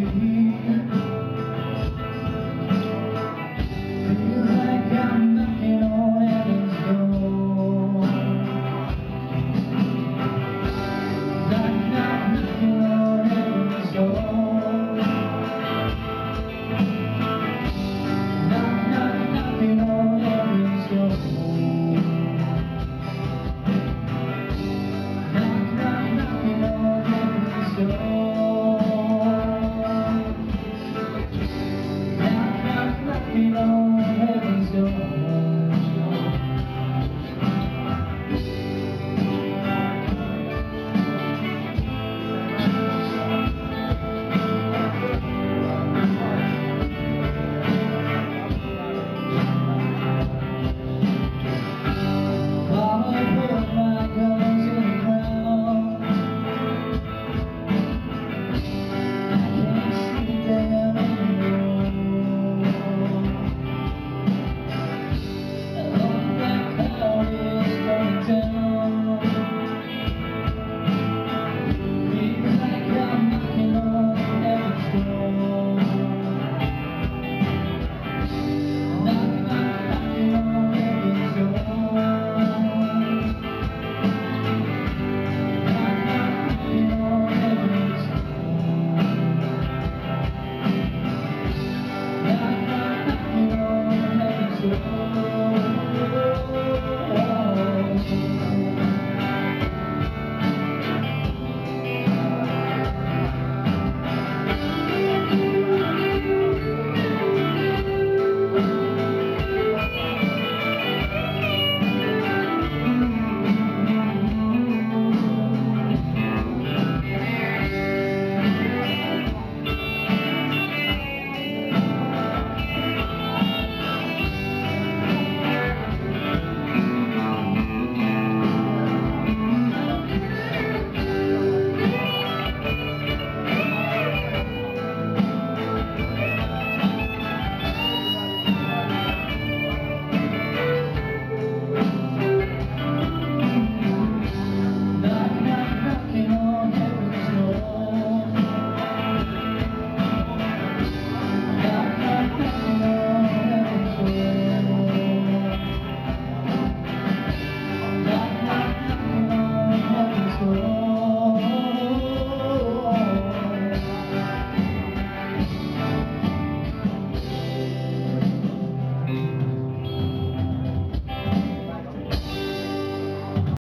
see.